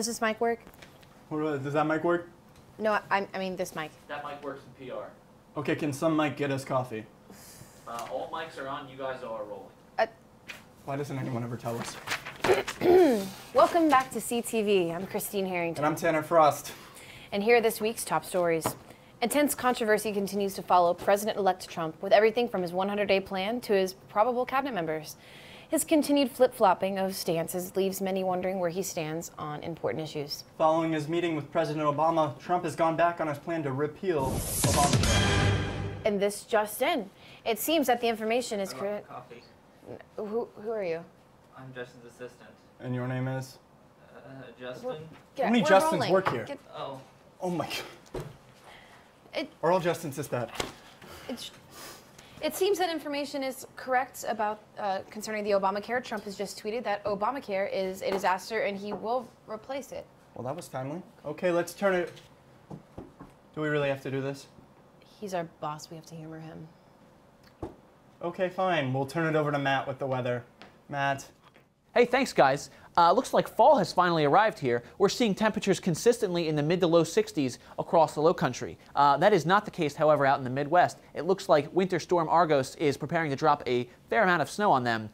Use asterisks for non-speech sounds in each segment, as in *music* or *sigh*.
Does this mic work? What- Does that mic work? No, I, I mean this mic. That mic works in PR. Okay, can some mic get us coffee? Uh, all mics are on. You guys are rolling. Why doesn't anyone ever tell us? *clears throat* Welcome back to CTV. I'm Christine Herrington. And I'm Tanner Frost. And here are this week's top stories. Intense controversy continues to follow President elect Trump with everything from his 100 day plan to his probable cabinet members. His continued flip flopping of stances leaves many wondering where he stands on important issues. Following his meeting with President Obama, Trump has gone back on his plan to repeal Obamacare. And this just in. It seems that the information is correct. Coffee. Who, who are you? I'm Justin's assistant. And your name is? Uh, Justin. Get- many Justins rolling. work here? Get- Oh. Oh my god. It- Are all Justins this that? It's, it seems that information is correct about uh, concerning the Obamacare. Trump has just tweeted that Obamacare is a disaster and he will replace it. Well, that was timely. Okay, let's turn it. Do we really have to do this? He's our boss. We have to humor him. Okay, fine. We'll turn it over to Matt with the weather. Matt. Hey, thanks, guys. Uh, looks like fall has finally arrived here. We're seeing temperatures consistently in the mid to low 60s across the low country. Uh, that is not the case, however, out in the Midwest. It looks like Winter Storm Argos is preparing to drop a fair amount of snow on them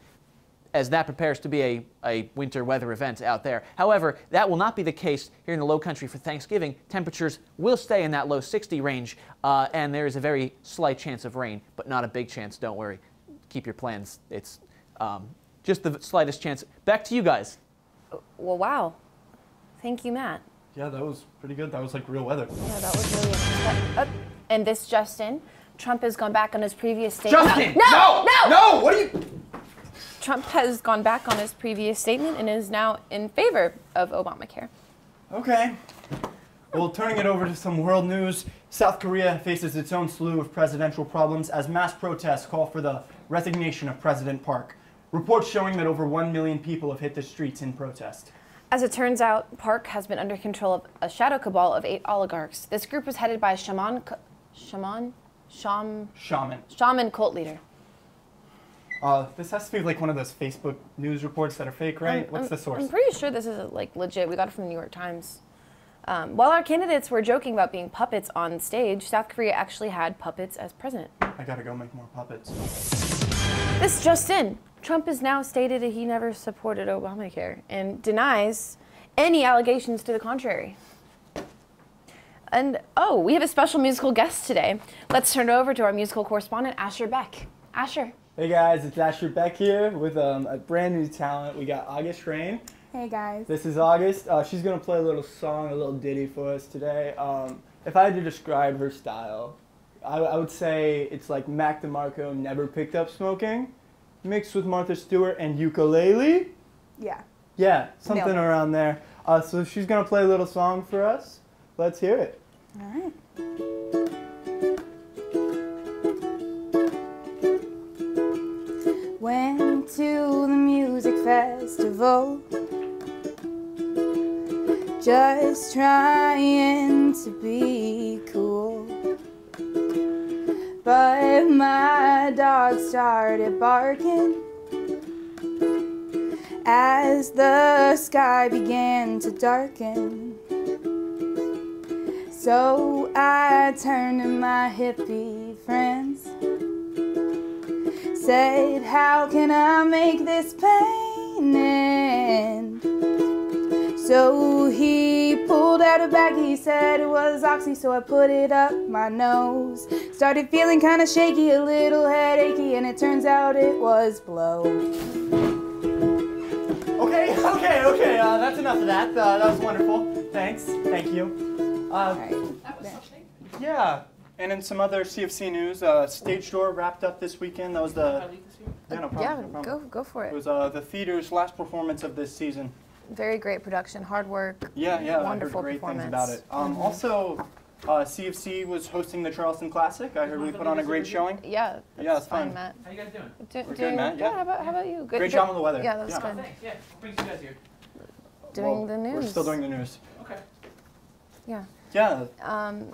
as that prepares to be a, a winter weather event out there. However, that will not be the case here in the low country for Thanksgiving. Temperatures will stay in that low 60 range, uh, and there is a very slight chance of rain, but not a big chance. Don't worry. Keep your plans. It's um, just the slightest chance. Back to you guys. Well, wow. Thank you, Matt. Yeah, that was pretty good. That was like real weather. Yeah, that was really. Uh, and this, Justin, Trump has gone back on his previous statement. Justin! No! No! No! What are you. Trump has gone back on his previous statement and is now in favor of Obamacare. Okay. Well, turning it over to some world news, South Korea faces its own slew of presidential problems as mass protests call for the resignation of President Park. Reports showing that over 1 million people have hit the streets in protest. As it turns out, Park has been under control of a shadow cabal of eight oligarchs. This group is headed by a shaman, shaman, sham, Shaman. shaman cult leader. Uh, this has to be like one of those Facebook news reports that are fake, right? I'm- What's I'm- the source? I'm pretty sure this is like legit. We got it from the New York Times. Um, while our candidates were joking about being puppets on stage, South Korea actually had puppets as president. I gotta go make more puppets. This just in. Trump has now stated that he never supported Obamacare and denies any allegations to the contrary. And oh, we have a special musical guest today. Let's turn it over to our musical correspondent, Asher Beck. Asher. Hey guys, it's Asher Beck here with um, a brand new talent. We got August Rain. Hey guys. This is August. Uh, she's gonna play a little song, a little ditty for us today. Um, if I had to describe her style, I, I would say it's like Mac DeMarco never picked up smoking, mixed with Martha Stewart and ukulele. Yeah. Yeah, something Nailed around there. Uh, so she's gonna play a little song for us. Let's hear it. All right. Went to the music festival. Just trying to be cool. My dog started barking as the sky began to darken. So I turned to my hippie friends. Said, How can I make this pain end? So he out a bag, he said it was oxy, so I put it up my nose. Started feeling kind of shaky, a little headachy, and it turns out it was blow. Okay, *laughs* okay, okay. Uh, that's enough of that. Uh, that was wonderful. Thanks. Thank you. Uh, All right. Yeah, and in some other CofC news, uh, Stage Door wrapped up this weekend. That was the yeah, no problem. yeah, no problem. go go for It it. was uh, the theater's last performance of this season. Very great production, hard work. Yeah, yeah, Wonderful I heard great performance. things about it. Um, Also, uh, CofC was hosting the Charleston Classic. I heard we put on a great showing. Yeah, Yeah, that's it's fine, fun. Matt. How you guys doing? Do, We're good, doing- Matt, yeah. How about, how about you? Good, Great good- job on the weather. Yeah, that was Yeah. good. Thanks. Yeah. What brings you guys here? Doing Well, the news. We're still doing the news. Okay. Yeah. Yeah, Um,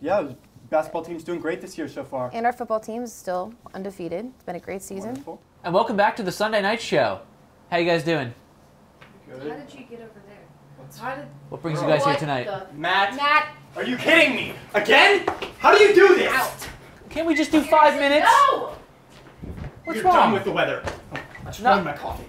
yeah. Basketball team's doing great this year so far. and our football team is still undefeated. It's been a great season. Wonderful. And welcome back to the Sunday night show. How you guys doing? Good. did you get over there? How did What brings you guys here tonight? the- Matt, Matt, are you kidding me? Again? How do you do this? out. Can't we just do five minutes? No. What's You're wrong? done with the weather. I just No. my coffee.